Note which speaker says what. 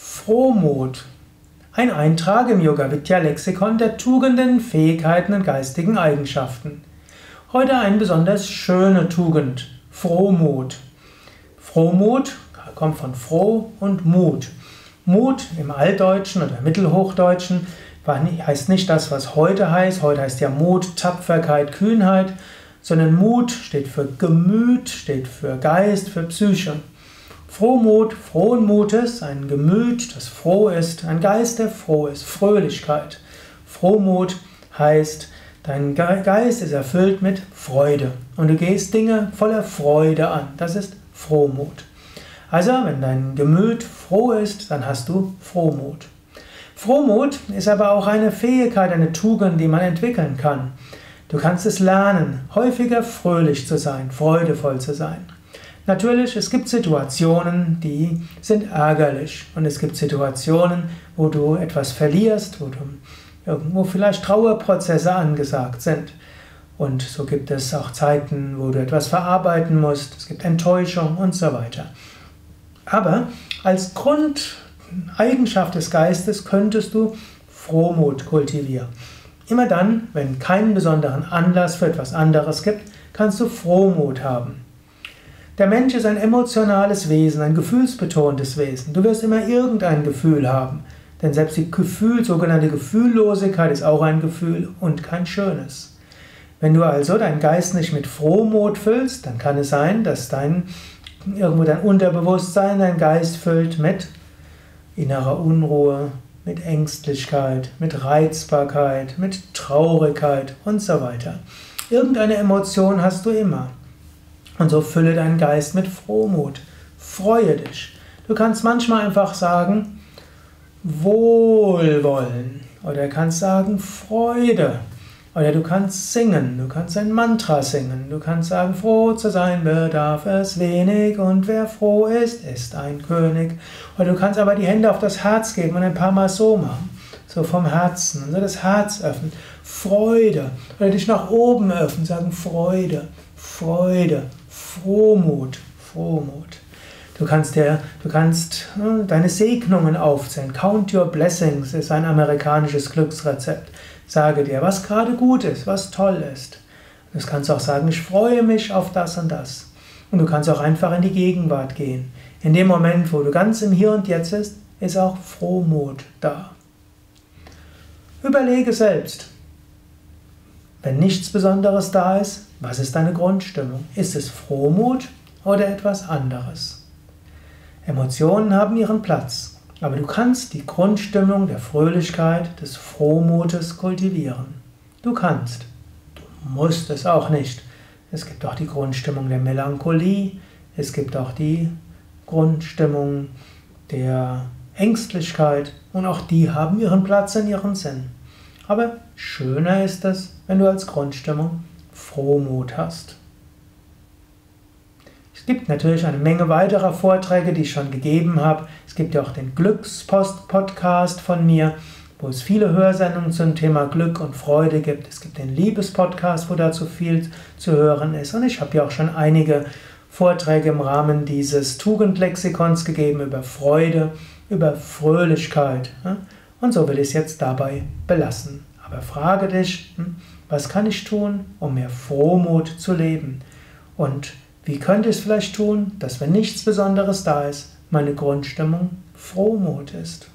Speaker 1: Frohmut. Ein Eintrag im Yoga Vidya Lexikon der Tugenden, Fähigkeiten und geistigen Eigenschaften. Heute eine besonders schöne Tugend, Frohmut. Frohmut kommt von froh und Mut. Mut im Altdeutschen oder Mittelhochdeutschen heißt nicht das, was heute heißt. Heute heißt ja Mut, Tapferkeit, Kühnheit, sondern Mut steht für Gemüt, steht für Geist, für Psyche. Frohmut, frohen Mutes, ein Gemüt, das froh ist, ein Geist, der froh ist, Fröhlichkeit. Frohmut heißt, dein Geist ist erfüllt mit Freude und du gehst Dinge voller Freude an. Das ist Frohmut. Also, wenn dein Gemüt froh ist, dann hast du Frohmut. Frohmut ist aber auch eine Fähigkeit, eine Tugend, die man entwickeln kann. Du kannst es lernen, häufiger fröhlich zu sein, freudevoll zu sein. Natürlich, es gibt Situationen, die sind ärgerlich und es gibt Situationen, wo du etwas verlierst, wo du irgendwo vielleicht Trauerprozesse angesagt sind. Und so gibt es auch Zeiten, wo du etwas verarbeiten musst, es gibt Enttäuschung und so weiter. Aber als Grundeigenschaft des Geistes könntest du Frohmut kultivieren. Immer dann, wenn keinen besonderen Anlass für etwas anderes gibt, kannst du Frohmut haben. Der Mensch ist ein emotionales Wesen, ein gefühlsbetontes Wesen. Du wirst immer irgendein Gefühl haben. Denn selbst die Gefühl, sogenannte Gefühllosigkeit ist auch ein Gefühl und kein schönes. Wenn du also deinen Geist nicht mit Frohmut füllst, dann kann es sein, dass dein irgendwo dein Unterbewusstsein dein Geist füllt mit innerer Unruhe, mit Ängstlichkeit, mit Reizbarkeit, mit Traurigkeit und so weiter. Irgendeine Emotion hast du immer. Und so fülle deinen Geist mit Frohmut. Freue dich. Du kannst manchmal einfach sagen, Wohlwollen. Oder kannst sagen, Freude. Oder du kannst singen, du kannst ein Mantra singen, du kannst sagen, froh zu sein bedarf es wenig und wer froh ist, ist ein König. Oder du kannst aber die Hände auf das Herz geben und ein paar Mal so machen, so vom Herzen, und so das Herz öffnen. Freude. Oder dich nach oben öffnen, sagen Freude, Freude, Frohmut, Frohmut. Du kannst, dir, du kannst hm, deine Segnungen aufzählen. Count your blessings ist ein amerikanisches Glücksrezept. Sage dir, was gerade gut ist, was toll ist. Du kannst auch sagen, ich freue mich auf das und das. Und du kannst auch einfach in die Gegenwart gehen. In dem Moment, wo du ganz im Hier und Jetzt bist, ist auch Frohmut da. Überlege selbst, wenn nichts Besonderes da ist, was ist deine Grundstimmung? Ist es Frohmut oder etwas anderes? Emotionen haben ihren Platz, aber du kannst die Grundstimmung der Fröhlichkeit, des Frohmutes kultivieren. Du kannst. Du musst es auch nicht. Es gibt auch die Grundstimmung der Melancholie, es gibt auch die Grundstimmung der Ängstlichkeit und auch die haben ihren Platz in ihrem Sinn. Aber schöner ist es, wenn du als Grundstimmung Frohmut hast. Es gibt natürlich eine Menge weiterer Vorträge, die ich schon gegeben habe. Es gibt ja auch den Glückspost-Podcast von mir, wo es viele Hörsendungen zum Thema Glück und Freude gibt. Es gibt den Liebespodcast, wo dazu viel zu hören ist. Und ich habe ja auch schon einige Vorträge im Rahmen dieses Tugendlexikons gegeben über Freude, über Fröhlichkeit. Und so will ich es jetzt dabei belassen. Aber frage dich, hm, was kann ich tun, um mehr Frohmut zu leben? Und wie könnte ich es vielleicht tun, dass wenn nichts Besonderes da ist, meine Grundstimmung Frohmut ist?